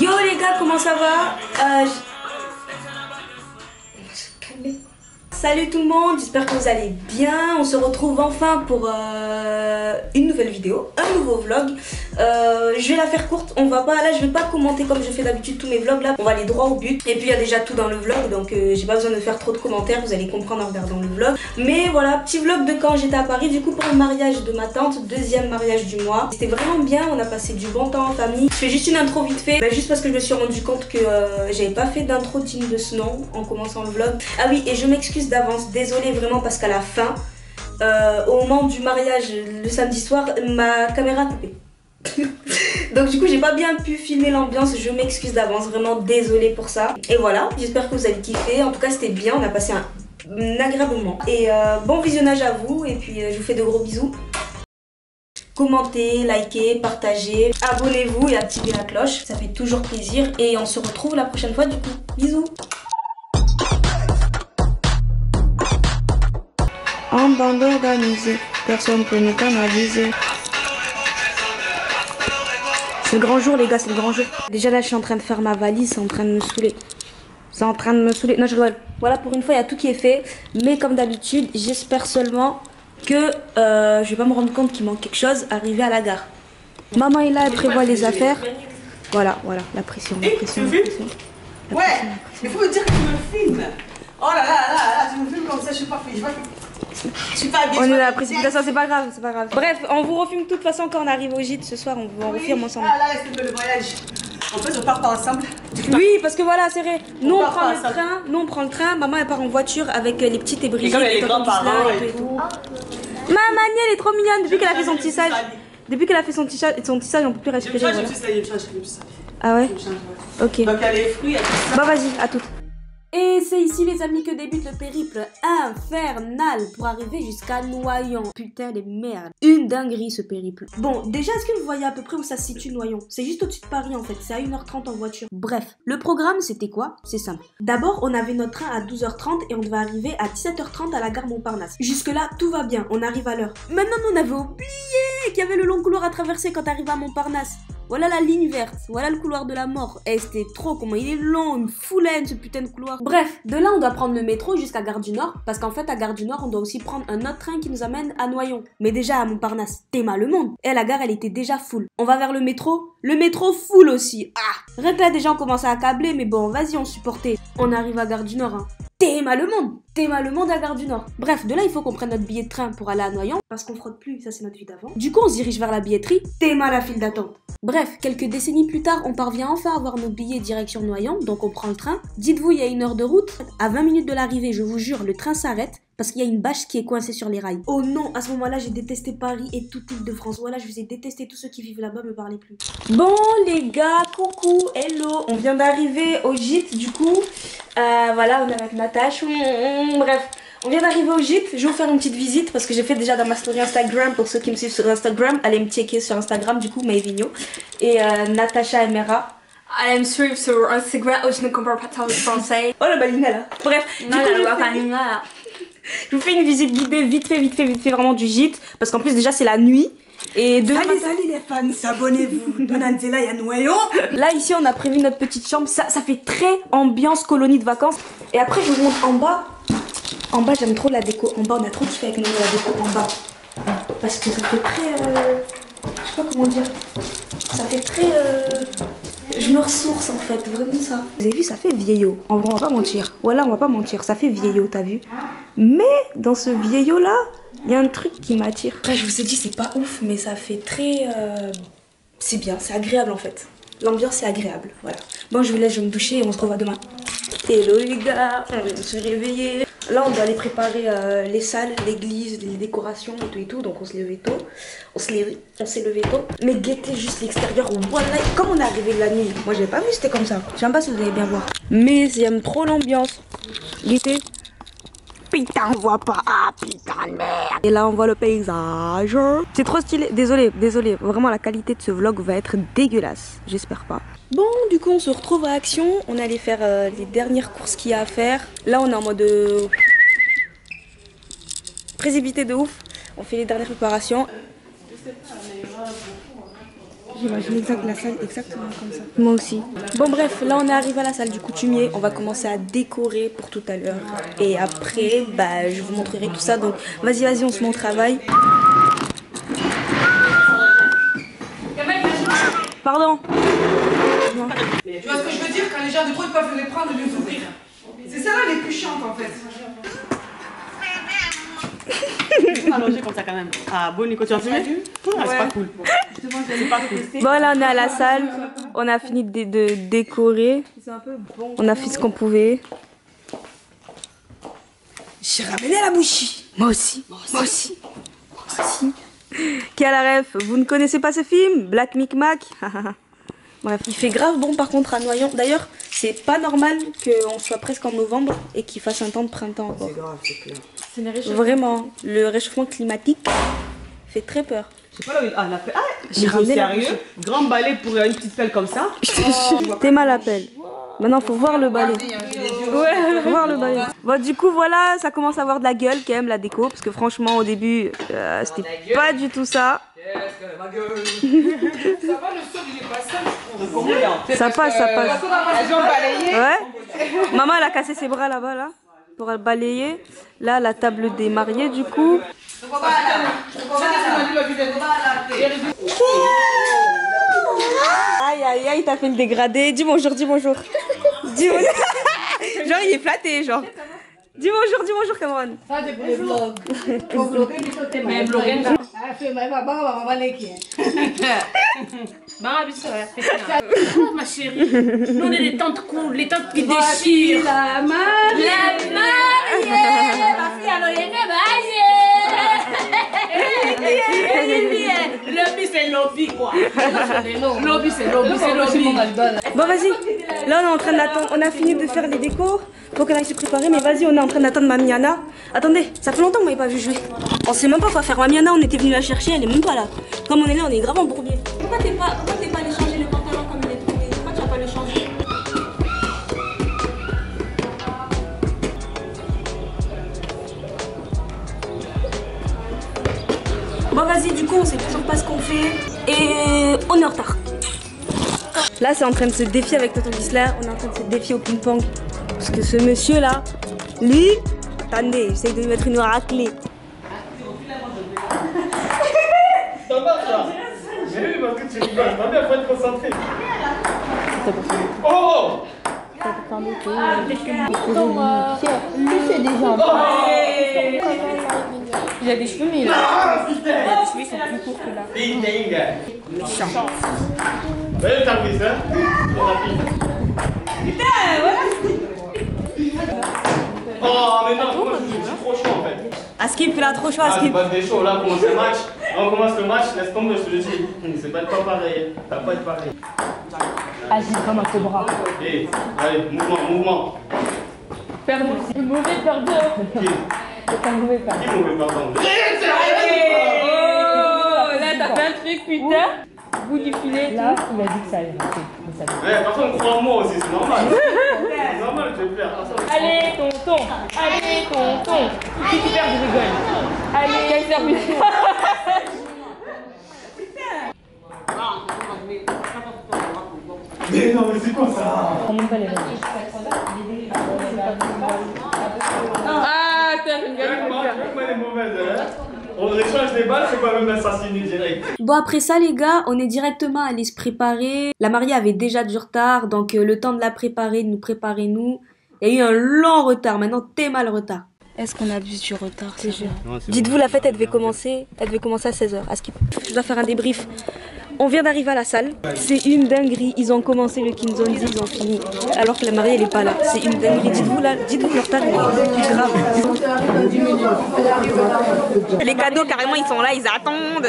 Yo les gars, comment ça va euh, Salut tout le monde, j'espère que vous allez bien. On se retrouve enfin pour euh, une nouvelle vidéo, un nouveau vlog. Euh, je vais la faire courte, on va pas, là je vais pas commenter comme je fais d'habitude tous mes vlogs là. On va aller droit au but. Et puis il y a déjà tout dans le vlog, donc euh, j'ai pas besoin de faire trop de commentaires, vous allez comprendre en regardant le vlog. Mais voilà, petit vlog de quand j'étais à Paris, du coup pour le mariage de ma tante, deuxième mariage du mois. C'était vraiment bien, on a passé du bon temps en famille. Je fais juste une intro vite fait, bah, juste parce que je me suis rendu compte que j'avais pas fait d'intro digne de ce nom en commençant le vlog. Ah oui, et je m'excuse d'avance. Désolée vraiment parce qu'à la fin, euh, au moment du mariage le samedi soir, ma caméra a. Donc du coup j'ai pas bien pu filmer l'ambiance, je m'excuse d'avance, vraiment désolée pour ça. Et voilà, j'espère que vous avez kiffé, en tout cas c'était bien, on a passé un, agréable moment. Et euh, bon visionnage à vous, et puis euh, je vous fais de gros bisous. Commentez, likez, partagez, abonnez-vous et activez la cloche, ça fait toujours plaisir. Et on se retrouve la prochaine fois du coup. Bisous En bande organisée, personne peut nous canaliser. C'est le grand jour les gars, c'est le grand jour. Déjà là je suis en train de faire ma valise, c'est en train de me saouler. C'est en train de me saouler. Non je rigole. Voilà pour une fois il y a tout qui est fait. Mais comme d'habitude, j'espère seulement que euh, je vais pas me rendre compte qu'il manque quelque chose arrivé à la gare. Maman est là, elle prévoit les affaires. Voilà, voilà, la pression, la pression, la pression. Ouais, il faut me dire que tu me filmes. Oh là là là là, tu me filmes comme ça, je suis pas filmée. Je suis pas On est la précipitation, c'est pas grave, c'est pas grave. Bref, on vous refilme de toute façon quand on arrive au gîte ce soir, on vous en refilme ensemble. Ah là, c'est le voyage. En fait, on part pas ensemble. Oui, parce que voilà, c'est vrai. Nous on, prend le train, nous on prend le train, maman elle part en voiture avec les petites et Brigitte. Et comme elle est grands-parents et, tout. Maman, elle est trop mignonne depuis qu'elle a fait son tissage. Depuis qu'elle a fait son tissage, son tissage, on peut plus respirer. Voilà. Ah ouais Ok. Donc elle est fruits, elle Bah vas-y, à toutes. Et c'est ici les amis que débute le périple infernal pour arriver jusqu'à Noyon. Putain de merde. Une dinguerie ce périple. Bon, déjà est-ce que vous voyez à peu près où ça se situe Noyon? C'est juste au-dessus de Paris en fait, c'est à 1h30 en voiture. Bref, le programme c'était quoi? C'est simple. D'abord on avait notre train à 12h30 et on devait arriver à 17h30 à la gare Montparnasse. Jusque là tout va bien, on arrive à l'heure. Maintenant on avait oublié qu'il y avait le long couloir à traverser quand t'arrives à Montparnasse. Voilà la ligne verte, voilà le couloir de la mort. Eh, c'était trop, comment il est long, une foulaine ce putain de couloir. Bref, de là on doit prendre le métro jusqu'à Gare du Nord, parce qu'en fait à Gare du Nord on doit aussi prendre un autre train qui nous amène à Noyon. Mais déjà à Montparnasse, t'es mal le monde. Et la gare elle était déjà full. On va vers le métro, le métro full aussi. Ah Rien déjà on commence à accabler, mais bon, vas-y on supportait. On arrive à Gare du Nord, hein. Théma le monde Théma le monde à Gare du Nord. Bref, de là, il faut qu'on prenne notre billet de train pour aller à Noyon, parce qu'on frotte plus, ça c'est notre vie d'avant. Du coup, on se dirige vers la billetterie, Théma la file d'attente. Bref, quelques décennies plus tard, on parvient enfin à avoir nos billets direction Noyon, donc on prend le train. Dites-vous, il y a une heure de route. À 20 minutes de l'arrivée, je vous jure, le train s'arrête parce qu'il y a une bâche qui est coincée sur les rails. Oh non, à ce moment-là, j'ai détesté Paris et toute l'île de France. Voilà, je vous ai détesté tous ceux qui vivent là-bas, me parlez plus. Bon, les gars, coucou, hello. On vient d'arriver au gîte, du coup. Euh, voilà, on est avec Natacha. Bref, on vient d'arriver au gîte. Je vais vous faire une petite visite parce que j'ai fait déjà dans ma story Instagram. Pour ceux qui me suivent sur Instagram, allez me checker sur Instagram, du coup, Maevigno. Et euh, Natacha Emera. Allez me suivre sur Instagram. Oh, je ne comprends pas le français. oh, la balina là. Bref, non, du coup, la là. Je vous fais une visite guidée vite fait, vite fait, vite fait, vraiment du gîte. Parce qu'en plus, déjà, c'est la nuit. Et de Salut, salut les fans, abonnez-vous. Donanzela, il y a Noyon. Là, ici, on a prévu notre petite chambre. Ça, ça fait très ambiance colonie de vacances. Et après, je vous montre en bas. En bas, j'aime trop la déco. En bas, on a trop kiffé avec nous, la déco en bas. Parce que ça fait très. Euh... Je sais pas comment dire. Ça fait très. Euh... Je me ressource en fait, vraiment ça. Vous avez vu, ça fait vieillot. En vrai, on va pas mentir. Voilà, on va pas mentir. Ça fait vieillot, t'as vu Mais dans ce vieillot là, il y a un truc qui m'attire. Après, je vous ai dit, c'est pas ouf, mais ça fait très. Euh... C'est bien, c'est agréable en fait. L'ambiance est agréable, voilà. Bon, je vous laisse, je vais me doucher et on se revoit demain. Hello les gars, on vient se réveiller. Là, on doit aller préparer euh, les salles, l'église, les décorations et tout et tout. Donc, on se levait tôt. On s'est levé, tôt. Mais guettez juste l'extérieur. Voilà, comme on est arrivé la nuit. Moi, j'avais pas vu, c'était comme ça. Je sais pas si vous allez bien voir. Mais j'aime trop l'ambiance. Guettez. Putain, on voit pas. Ah, putain de merde. Et là, on voit le paysage. C'est trop stylé. Désolé, désolé. Vraiment, la qualité de ce vlog va être dégueulasse. J'espère pas. Bon, du coup, on se retrouve à Action. On allait faire euh, les dernières courses qu'il y a à faire. Là, on est en mode... Euh... Précipité de ouf. On fait les dernières préparations. J'imagine la salle exactement comme ça. Moi aussi. Bon bref, là on est arrivé à la salle du coutumier. On va commencer à décorer pour tout à l'heure. Et après, bah je vous montrerai tout ça. Donc vas-y, vas-y, on se met au travail. Pardon. Tu vois ce que je veux dire? Quand les gens du coup ils peuvent les prendre et les ouvrir. C'est ça là les plus chiantes en fait. Allongé comme ça quand même. Ah, bon, Nico, tu as filmé Ah, c'est pas cool. C'est pas cool. Bon là on est à la salle. On a fini de, de décorer. On a fait ce qu'on pouvait. J'ai ramené la bouchie. Moi aussi. Moi aussi. Moi aussi. Qui a la ref? Vous ne connaissez pas ce film? Black Micmac? Bref, il fait grave bon par contre à Noyon. D'ailleurs, c'est pas normal qu'on soit presque en novembre et qu'il fasse un temps de printemps encore. grave, c'est clair. Vraiment, le réchauffement climatique fait très peur. Je sais pas là où il. Ah, la pelle. Ah, J'ai sérieux Grand balai pour une petite pelle comme ça. T'es mal à pelle. Maintenant, faut voir le balai. Ouais, faut voir le balai. Bon, du coup, voilà, ça commence à avoir de la gueule quand même, la déco. Parce que franchement, au début, euh, c'était pas du tout ça. Ça passe, ça passe. Ouais. Maman, elle a cassé ses bras là-bas, là, pour balayer. Là, la table des mariés, du coup. Aïe, aïe, aïe, t'as fait le dégradé. Dis bonjour, dis bonjour. Dis bonjour. genre, il est flatté, genre. Dis bonjour, dis bonjour, Cameron. Oh, ma chérie, nous on est les tantes cool, les tantes qui déchirent. La mariée, la mariée, ma fille alors il est Le but c'est lobby quoi. Lobby c'est lobby, c'est lobby. Bon, vas-y. Là, on est en train d'attendre. On a fini de faire les décors. Faut qu'on aille se préparer. Mais vas-y, on est en train d'attendre Mamiana. Attendez, ça fait longtemps que vous m'avez pas vu jouer. On sait même pas quoi faire. Mamiana, on était venu la chercher. Elle est même pas là. Comme on est là, on est grave embrouillé. Pourquoi t'es pas, pourquoi t'es pas allé on sait toujours pas ce qu'on fait. Et on est en retard. Là, c'est en train de se défier avec Tonton Gisler. On est en train de se défier au ping-pong. Parce que ce monsieur-là, lui, attendez, j'essaie de lui mettre une raclée. Ça marche là Mais oui, parce que tu rigoles, ma mère faut être concentrée. Oh Il a des cheveux, mais il a, Ah, putain les cheveux ils sont plus courts que là. Ding ding Méchant Belle ta prise, hein Ton rapide. Oh, mais non, moi je suis trop chaud en fait. Askip, il a trop chaud, Ah, c'est Askip. pas des chauds, là on commence le match. On commence le match, laisse tomber, je te le dis. C'est pas pas pareil, ça va pas être pareil. Agis comme un cobra. Eh, allez, mouvement, mouvement. Perdu. Le mauvais perdeur. Un mauvais perdeur. Qui mauvais pardon Oh, là t'as fait un truc, putain. Bout du filet. Là, il a dit que ça allait rater. Mais ça allait. Ouais, par contre, crois en moi aussi, c'est normal. C'est normal, je vais faire. Allez, tonton. Allez, tonton. Si tu perds, je rigole. Allez, Kaiser Mais non, mais c'est quoi ça? On monte pas les règles. Ah, t'as une gueule. Moi, tu vois que elle est mauvaise, hein On échange des balles, c'est pas même assassiné direct. Bon, après ça, les gars, on est directement allés se préparer. La mariée avait déjà du retard, donc euh, le temps de la préparer, de nous préparer, nous. Il y a eu un long retard. Maintenant, t'es mal retard. Est-ce qu'on abuse du retard C'est sûr. Dites-vous, la fête, elle devait commencer, elle devait commencer à 16h. Je dois faire un débrief. On vient d'arriver à la salle. C'est une dinguerie. Ils ont commencé le Kinzondi, ils ont fini. Alors que la mariée, elle est pas là. C'est une dinguerie. Dites-vous, là, dites-vous que le retard, il est grave. Les cadeaux, carrément, ils sont là, ils attendent.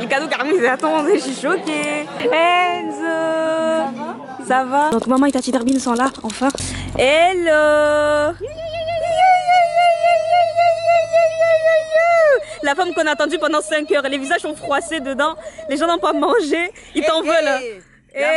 Les cadeaux, carrément, ils attendent. Je suis choquée. Enzo Ça va Donc, maman et Tati Darbine sont là, enfin. Hello La femme qu'on a attendue pendant 5 heures, les visages sont froissés dedans, les gens n'ont pas mangé, ils t'en veulent. La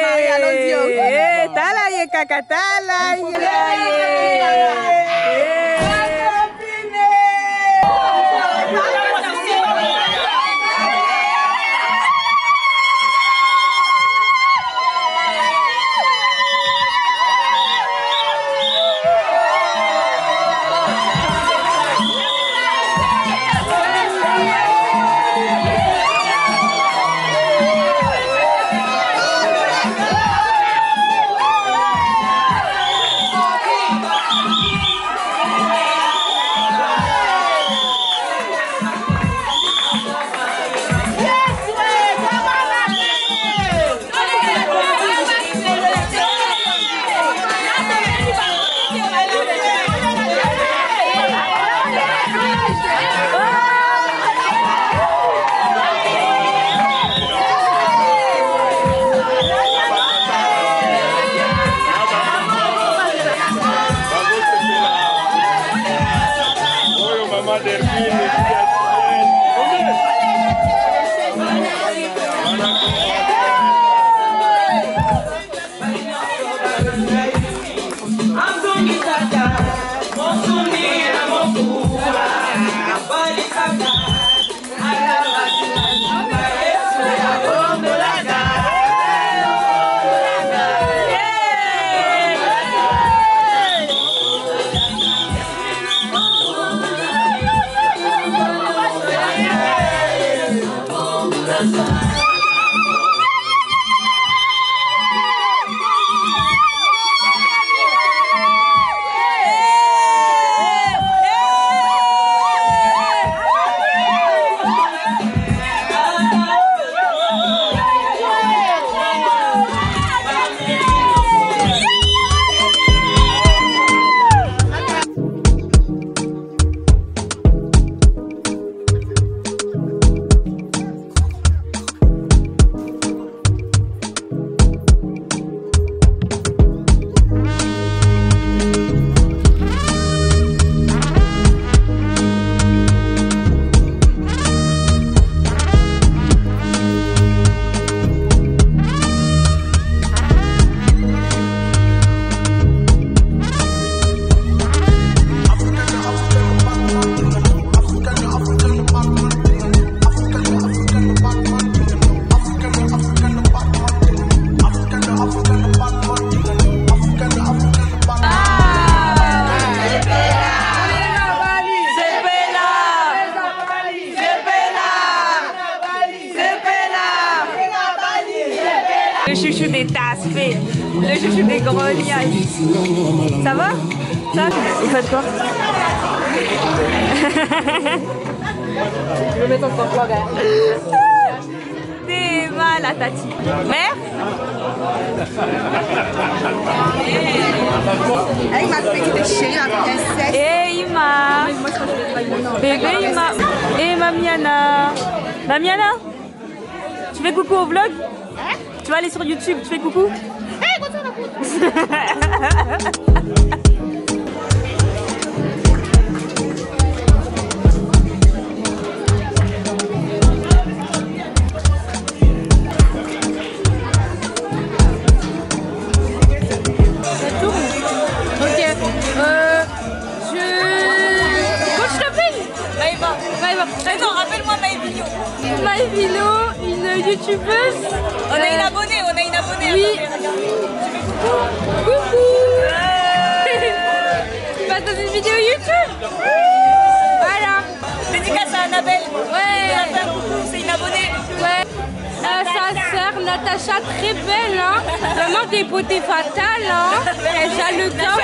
Le Je vais mettre ton vlog. T'es mal à Tati. Mère Elle m'a fait de chérie la princesse. Eh Ima Bébé Ima Eh Mamiana Mamiana Tu fais coucou au vlog Tu vas aller sur YouTube, tu fais coucou Ok. youtubeuse. On a une abonnée, on a une abonnée Oui. Attendez. Coucou. Tu passes dans une vidéo YouTube. Voilà. Dédicace à Annabelle. Ouais. C'est une abonnée. Ouais. Euh, sa sœur Natacha, très belle, hein. Vraiment des beautés fatales, hein. Elle a le temps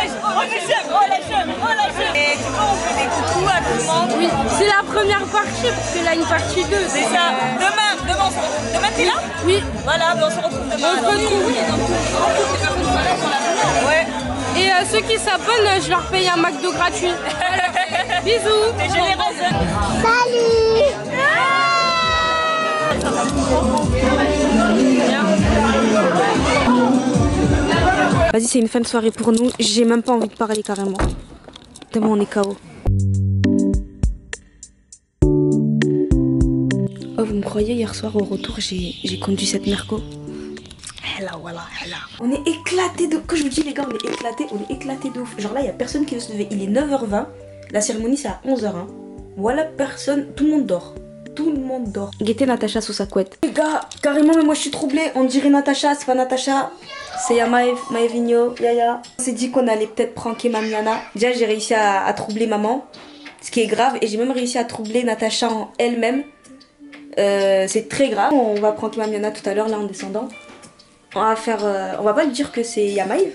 Et du coup on fait des coucous à tout le monde Oui, c'est la première partie, parce que là, une partie 2. C'est ça Demain, demain Demain t'es là Oui, Voilà, on se retrouve demain on se retrouve. Ouais Et euh, ceux qui s'abonnent, je leur paye un McDo gratuit. Bisous T'es généreuse Vas-y, c'est une fin de soirée pour nous. J'ai même pas envie de parler carrément. Tellement on est KO. Oh, vous me croyez, hier soir au retour, j'ai conduit cette Merco. Là, voilà, là. On est éclaté de. Quand je vous dis, les gars, on est éclaté, on est éclaté de ouf. Genre là, il y a personne qui veut se lever. Il est 9h20. La cérémonie, c'est à 11h. Hein. Voilà, personne. Tout le monde dort. Tout le monde dort. Guettez Natacha sous sa couette. Les gars, carrément, mais moi je suis troublée. On dirait Natacha, c'est pas Natacha. C'est Yamaev, Maevigno, Yaya. On s'est dit qu'on allait peut-être pranker Mamiana. Déjà, j'ai réussi à, à troubler maman. Ce qui est grave. Et j'ai même réussi à troubler Natacha en elle-même. Euh, c'est très grave. On va pranker Mamiana tout à l'heure, là, en descendant. On va faire. euh, on va pas lui dire que c'est Yamaev.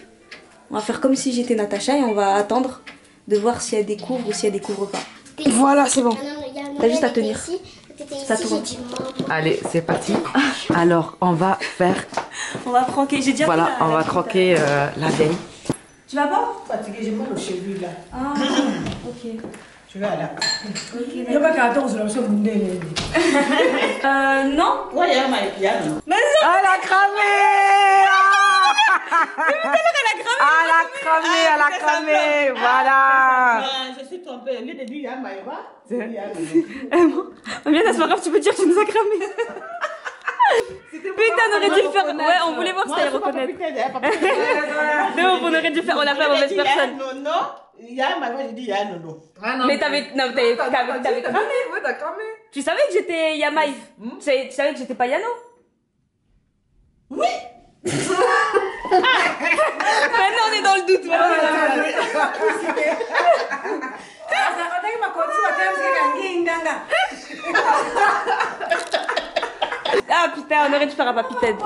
On va faire comme si j'étais Natacha et on va attendre de voir si elle découvre ou si elle découvre pas. Voilà, c'est bon. T'as juste à tenir. Ça tourne. Allez, c'est parti. Alors, on va faire. On va pranker. J'ai déjà Voilà, fait la- on va la- croquer euh, la veille. Tu vas pas Fatigué, j'ai pas le cheveu là. Ah, ok. Je vais aller. Il n'y a pas qu'à 14 là, c'est bon. Euh, non Ouais, il y a un piano. Ah, elle a cramé Ah, Elle a cramé, elle a cramé, voilà Je suis trompée. Au lieu de dire il y a Maïva, c'est il y a Bien, c'est pas grave, tu peux dire que tu nous as cramé. Putain, on aurait dû faire. Ouais, on voulait voir si t'allais reconnaître. Non, on aurait dû faire. On a fait la mauvaise personne. Non, non. Il y a Maïva, j'ai dit il y a Nono. Mais t'avais. Non, t'avais t'avais- t'avais cramé. Ouais, t'as cramé Tu savais que j'étais Yamaï savais, tu savais que j'étais pas Yano? Oui. Maintenant, on est dans le doute. maintenant, on est dans le doute. putain, on aurait dû faire un papy TED.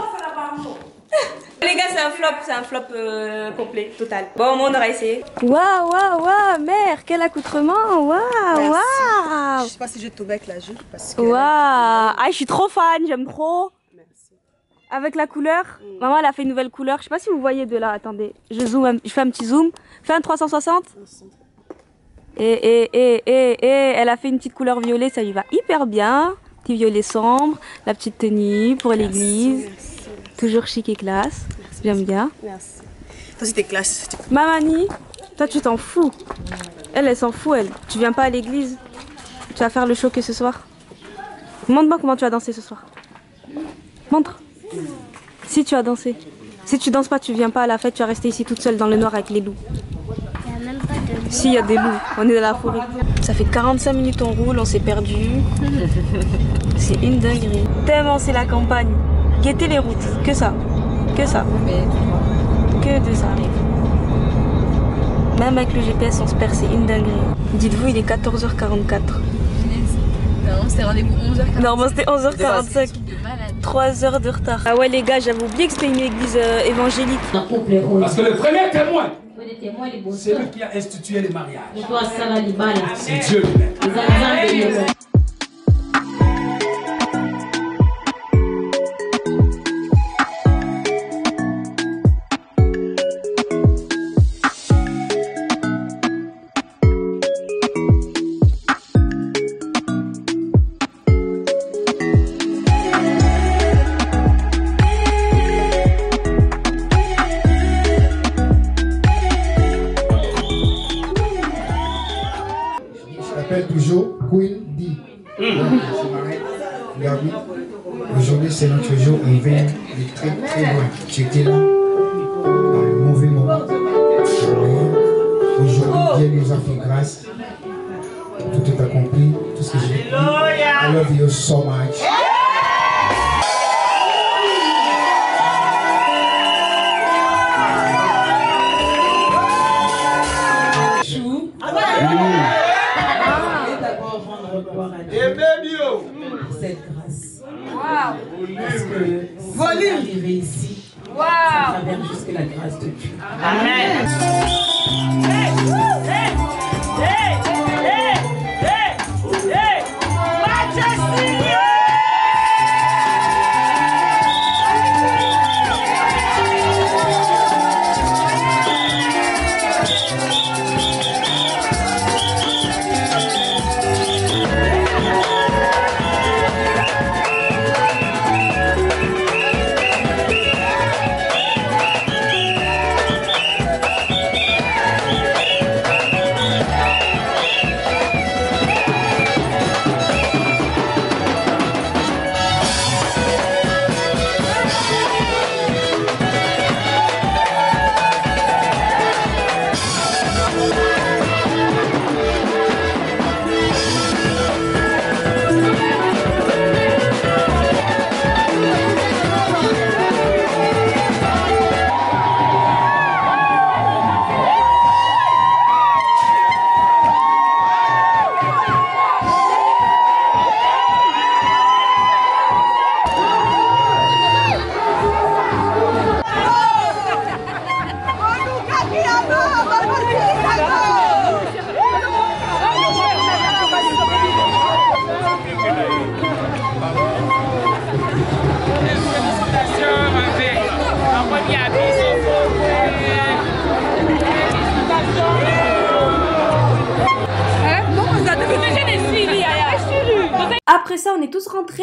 Les gars, c'est un flop, c'est un flop euh, complet, total. Bon, on aura essayé. Waouh, waouh, waouh, mère, quel accoutrement, waouh, waouh. Je sais pas si j'ai tout bec là, juste parce que. Waouh, ah, je suis trop fan, j'aime trop. Avec la couleur, maman elle a fait une nouvelle couleur. Je sais pas si vous voyez de là. Attendez, je zoome, je fais un petit zoom. Fais un 360. Et, et, et, et, et, elle a fait une petite couleur violet, ça lui va hyper bien. Petit violet sombre, la petite tenue pour l'église. Toujours chic et classe. J'aime bien. Merci. Toi, c'était classe. Mamani, toi tu t'en fous. Elle, elle s'en fout, elle. Tu viens pas à l'église. Tu vas faire le show que ce soir. Montre-moi comment tu vas danser ce soir. Montre. Si tu as dansé. Si tu danses pas, tu viens pas à la fête, tu vas rester ici toute seule dans le noir avec les loups. Si, il y a des loups. On est dans la forêt. Ça fait 45 minutes on roule, on s'est perdu. C'est une dinguerie. Tellement c'est la campagne. Guettez les routes. Que ça. Que ça. Que de ça. Même avec le GPS, on se perd, c'est une dinguerie. Dites-vous, il est 14h44. Non, c'était rendez-vous 11h45. Normalement, c'était 11h45. 3 heures de retard. Ah ouais, les gars, j'avais oublié que c'était une église euh, évangélique. Parce que le premier témoin, c'est lui qui a institué les mariages. C'est Dieu lui-même.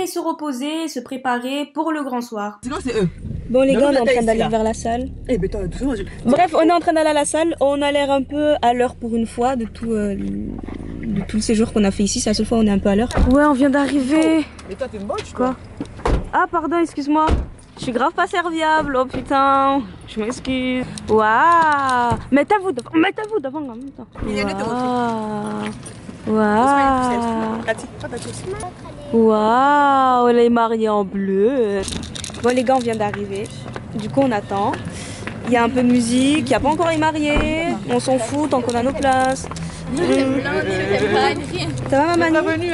Se reposer, se préparer pour le grand soir. Sinon, c'est eux? Bon, les Non, gars, on est en train d'aller vers la salle. Eh, mais toi, doucement, je- Bref, on est en train d'aller à la salle. On a l'air un peu à l'heure pour une fois de tout, euh, de tout le séjour qu'on a fait ici. C'est la seule fois où on est un peu à l'heure. Ouais, on vient d'arriver. Mais toi, t'es une moche, Quoi Ah, pardon, excuse-moi. Je suis grave pas serviable. Oh putain, je m'excuse. Waouh Mettez-vous devant. Mettez-vous devant en même temps. Waouh Waouh, elle est mariée en bleu. Bon, les gars, on vient d'arriver. Du coup, on attend. Il y a un peu de musique, il n'y a pas encore les mariés. On s'en fout tant qu'on a nos places. Pas Ça va, ma Manu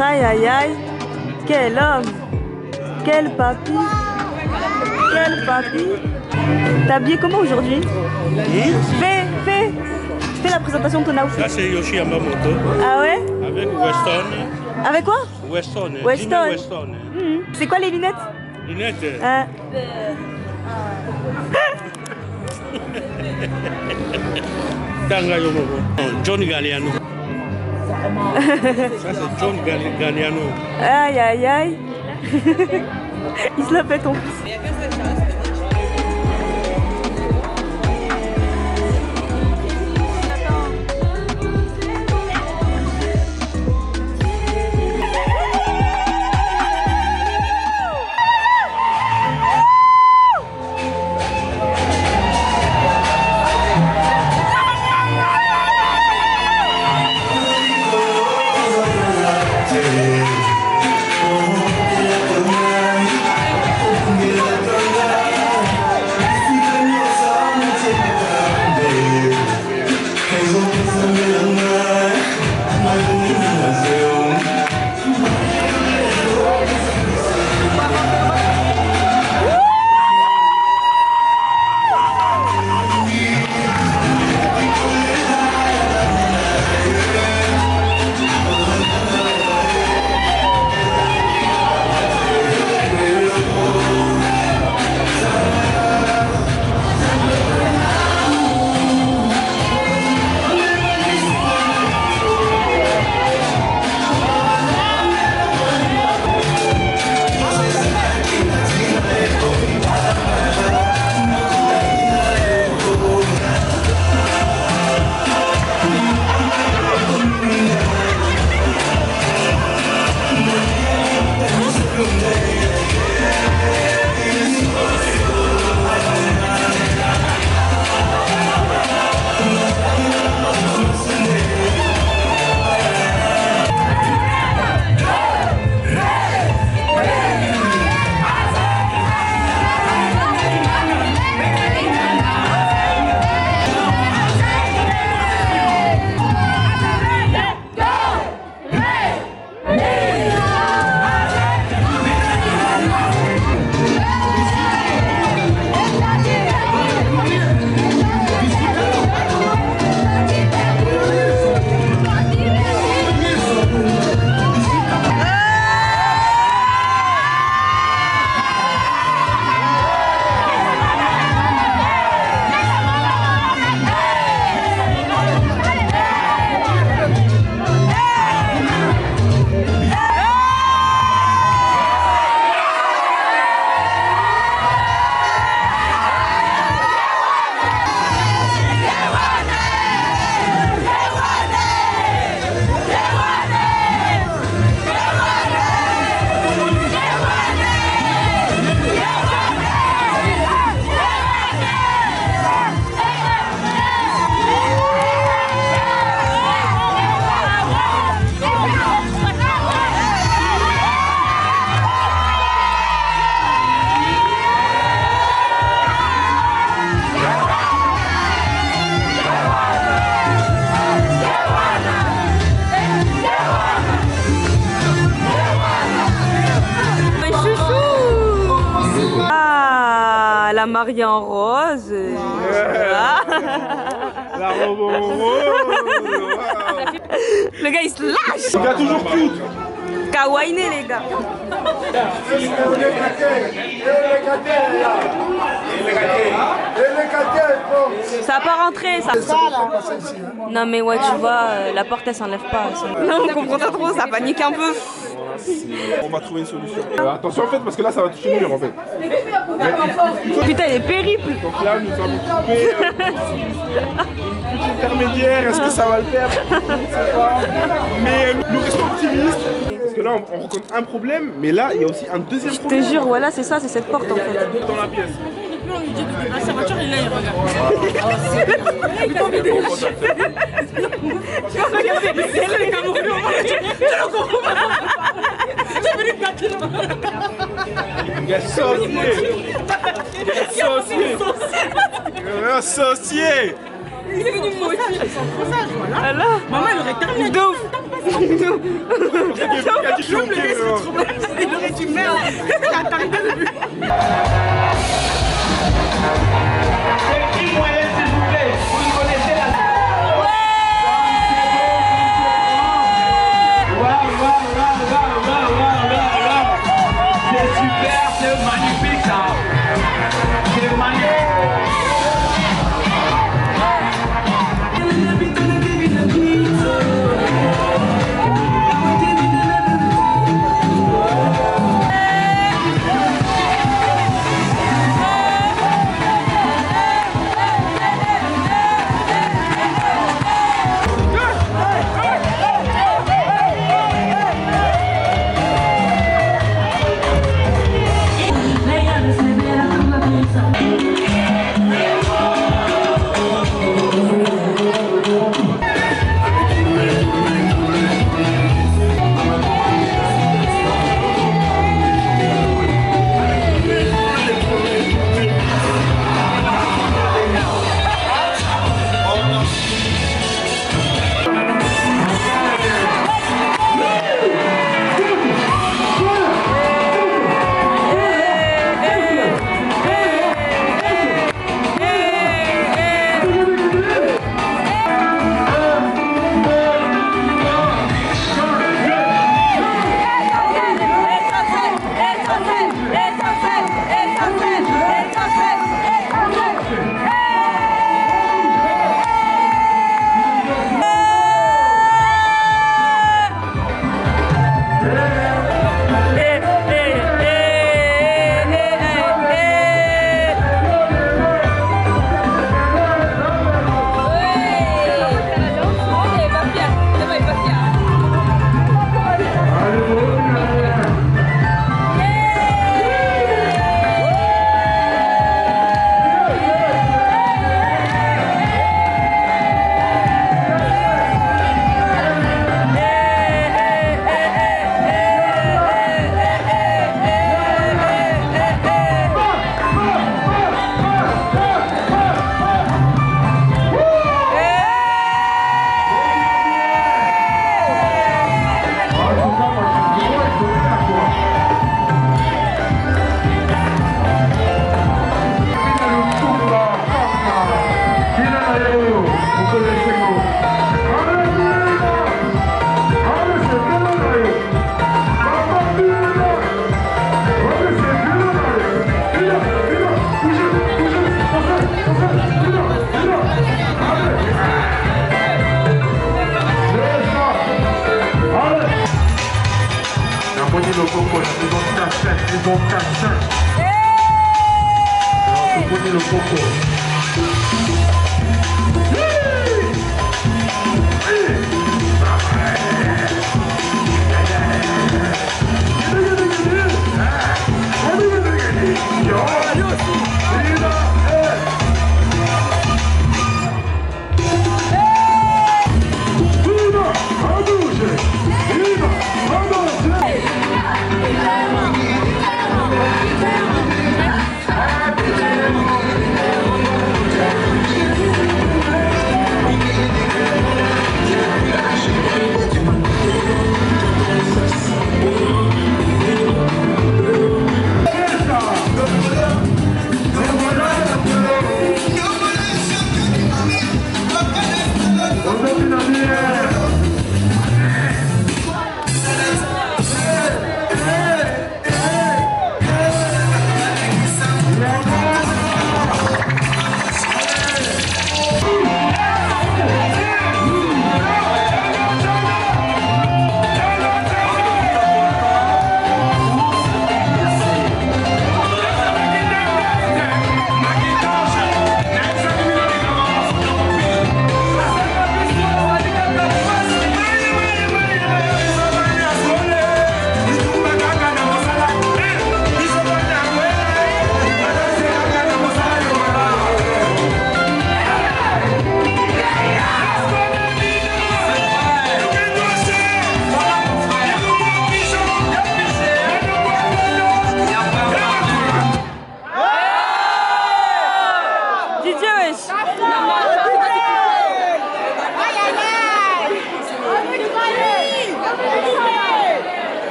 Aïe aïe aïe. Quel homme. Quel papy. Quel papy. T'as habillé comment aujourd'hui? Fais, fais. Fais la présentation de ton outfit. Ça, c'est Yoshi Yamamoto. Ah ouais? Avec Weston. Avec quoi? Weston. Weston. Mhm. C'est quoi les lunettes? Lunettes. Hein Tanga Yomobo. John Galliano. Ça, c'est John Gal- Galliano. Aïe aïe aïe. Il se la pète en plus. Mariée en rose. La robe en rose. Le gars il se lâche. Le gars toujours cute. Kawainé les gars. Ça va pas rentrer ça. Non mais ouais tu vois, euh, la porte elle s'enlève pas. ça. Non on comprend pas trop, ça panique un peu. On va trouver une solution. Euh, attention en fait parce que là ça va toucher le mur en fait. Putain il est périple. Donc là nous avons trouvé un petit intermédiaire. Est-ce que ça va le faire? Je ne sais pas. Mais nous restons optimistes. Parce que là on, on rencontre un problème, mais là il y a aussi un deuxième Je te problème. jure, voilà c'est ça, c'est cette porte en fait. Dans la pièce. il les y a saucier. Il est venu motiver. Son voilà. Maman, elle aurait terminé. De Il aurait dit merde.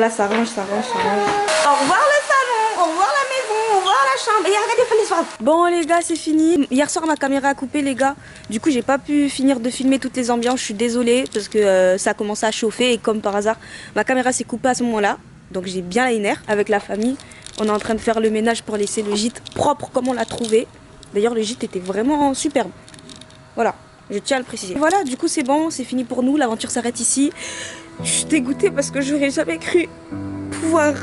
Là ça range, ça range, ça range. Au revoir le salon, au revoir la maison, au revoir la chambre. Et regardez, les soirs. Bon les gars, c'est fini. Hier soir, ma caméra a coupé les gars. Du coup, j'ai pas pu finir de filmer toutes les ambiances. Je suis désolée parce que euh, ça a commencé à chauffer et comme par hasard, ma caméra s'est coupée à ce moment-là. Donc j'ai bien nerfs avec la famille. On est en train de faire le ménage pour laisser le gîte propre comme on l'a trouvé. D'ailleurs, le gîte était vraiment superbe. Voilà, je tiens à le préciser. Voilà, du coup, c'est bon, c'est fini pour nous. L'aventure s'arrête ici. Je suis dégoûtée parce que j'aurais jamais cru pouvoir.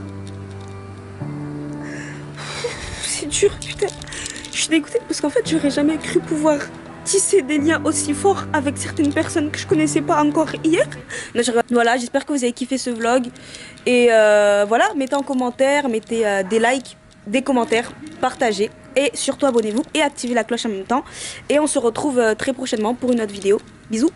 C'est dur, putain. Je suis dégoûtée parce qu'en fait, j'aurais jamais cru pouvoir tisser des liens aussi forts avec certaines personnes que je connaissais pas encore hier. Voilà, j'espère que vous avez kiffé ce vlog. Et euh, voilà, mettez en commentaire, mettez euh, des likes, des commentaires, partagez. Et surtout abonnez-vous et activez la cloche en même temps. Et on se retrouve euh, très prochainement pour une autre vidéo. Bisous